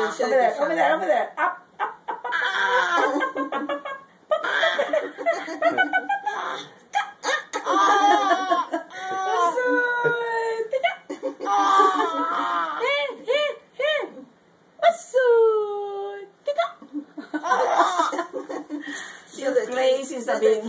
there, over there, over there, over there. Up, up, up, up. Feel the place is a bit.